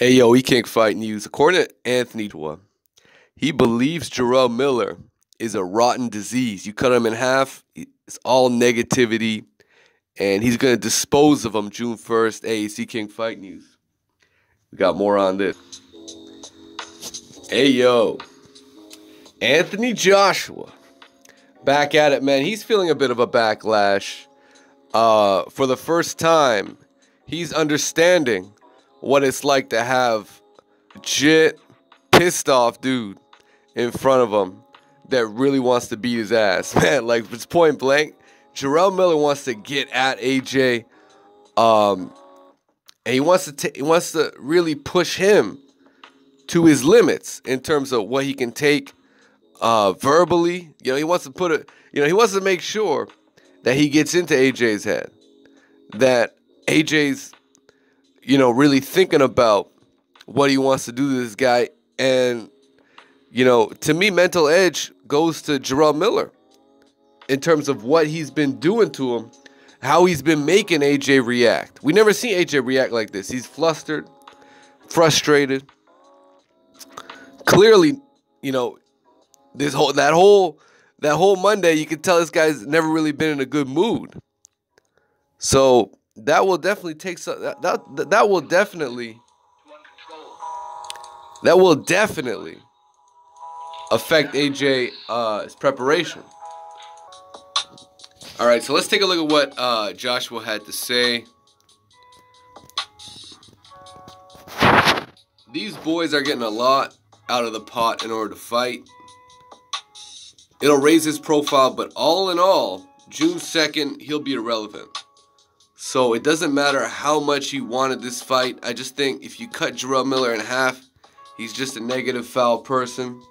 Hey yo, we can't fight news. According to Anthony Dwa, he believes Jarrell Miller is a rotten disease. You cut him in half, it's all negativity, and he's gonna dispose of him June 1st. AAC King Fight News. We got more on this. Hey yo. Anthony Joshua. Back at it, man. He's feeling a bit of a backlash. Uh, for the first time, he's understanding what it's like to have legit pissed off dude in front of him that really wants to beat his ass. Man, like it's point blank. Jarrell Miller wants to get at AJ. Um and he wants to he wants to really push him to his limits in terms of what he can take uh verbally. You know, he wants to put it, you know, he wants to make sure that he gets into AJ's head. That AJ's you know, really thinking about what he wants to do to this guy. And, you know, to me, mental edge goes to Jarrell Miller in terms of what he's been doing to him, how he's been making AJ react. We never seen AJ react like this. He's flustered, frustrated. Clearly, you know, this whole that whole that whole Monday, you can tell this guy's never really been in a good mood. So that will definitely take some that, that that will definitely that will definitely affect AJ uh, preparation. All right, so let's take a look at what uh, Joshua had to say. These boys are getting a lot out of the pot in order to fight. It'll raise his profile, but all in all, June 2nd, he'll be irrelevant. So it doesn't matter how much he wanted this fight. I just think if you cut Jarrell Miller in half, he's just a negative, foul person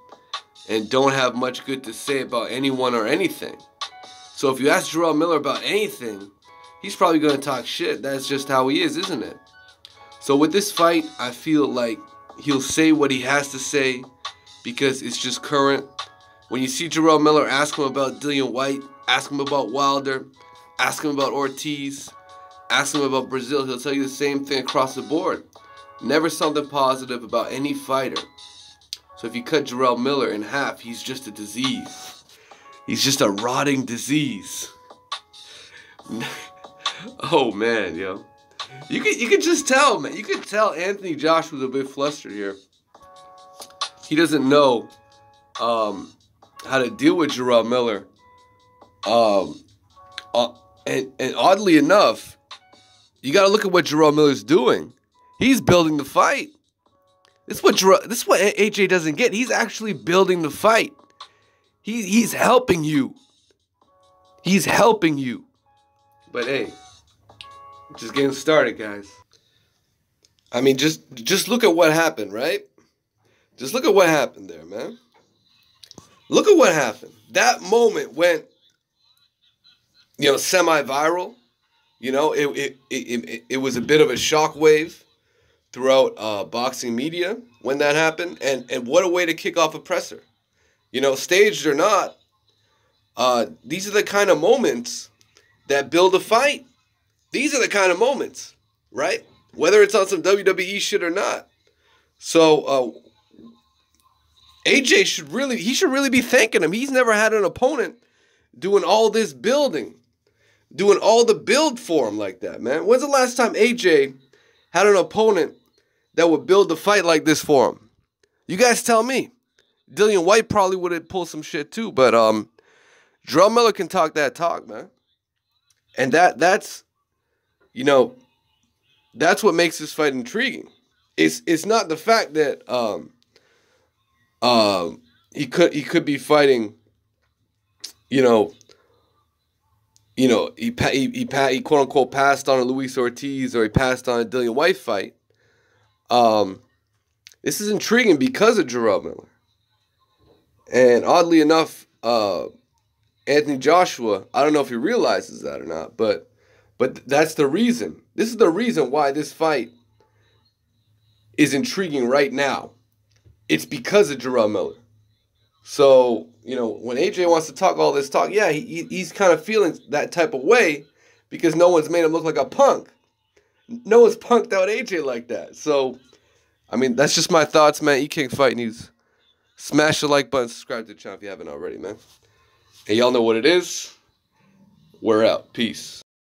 and don't have much good to say about anyone or anything. So if you ask Jarrell Miller about anything, he's probably going to talk shit. That's just how he is, isn't it? So with this fight, I feel like he'll say what he has to say because it's just current. When you see Jarrell Miller, ask him about Dillian Whyte, ask him about Wilder, ask him about Ortiz, Ask him about Breazeale, he'll tell you the same thing across the board. Never something positive about any fighter. So if you cut Jarrell Miller in half, he's just a disease. He's just a rotting disease. oh man, yo. You could you could just tell, man. You could tell Anthony Josh was a bit flustered here. He doesn't know um, how to deal with Jarrell Miller. Um, uh, and, and oddly enough, you got to look at what Jarrell Miller's doing. He's building the fight. This is what Jer- this is what AJ doesn't get. He's actually building the fight. He, he's helping you. He's helping you. But hey, just getting started, guys. I mean, just just look at what happened, right? Just look at what happened there, man. Look at what happened. That moment went, you know, semi-viral. You know, it it, it, it, was a bit of a shockwave throughout uh, boxing media when that happened, and and what a way to kick off a presser. You know, staged or not, uh, these are the kind of moments that build a fight. These are the kind of moments, right? Whether it's on some WWE shit or not. So uh, AJ should really he should really be thanking him. He's never had an opponent doing all this building doing all the build for him like that, man. When's the last time AJ had an opponent that would build the fight like this for him? You guys tell me. Dillian Whyte probably would have pulled some shit too, but um, Drum Miller can talk that talk, man. And that that's, you know, that's what makes this fight intriguing. It's it's not the fact that um, um, he could he could be fighting, you know, you know, he he he, he quote unquote passed on a Luis Ortiz or he passed on a Dillian Whyte fight. Um, this is intriguing because of Jarrell Miller. And oddly enough, uh, Anthony Joshua, I don't know if he realizes that or not, but but that's the reason. This is the reason why this fight is intriguing right now. It's because of Jarrell Miller. So, you know, when AJ wants to talk all this talk, yeah, he, he's kind of feeling that type of way because no one's made him look like a punk. No one's punked out AJ like that. So, I mean, that's just my thoughts, man. E King Fight News. Smash the like button, subscribe to the channel if you haven't already, man. And y'all know what it is. We're out. Peace.